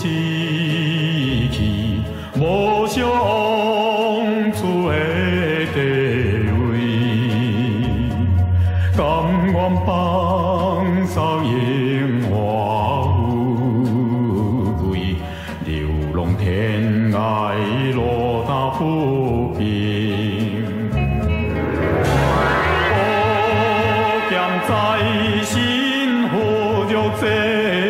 起起，无想出个地位，甘愿放手荣华富贵，流浪天涯落到浮萍，福建在神好着济。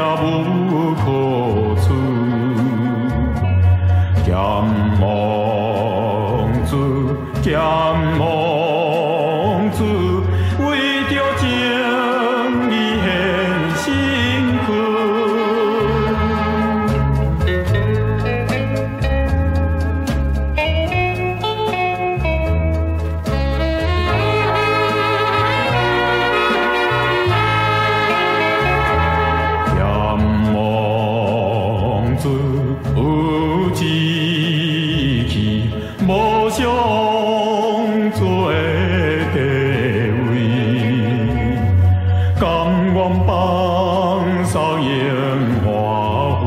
义家无可取。剑望子，有志气，无上做地位，甘愿放上樱花富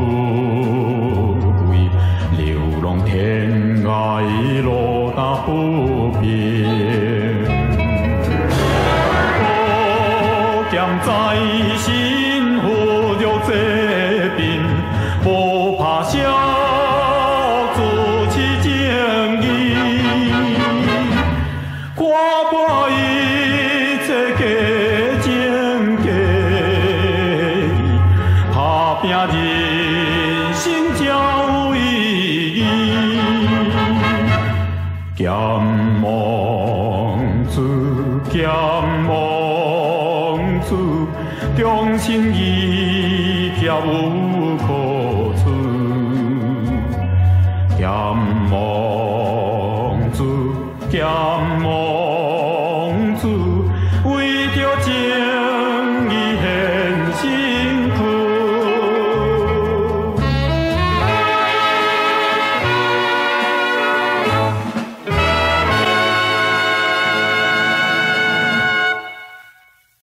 贵，流浪天涯落达不平。宝剑在身，护着这子，剑望主，忠心义家无可取。剑望子，剑望。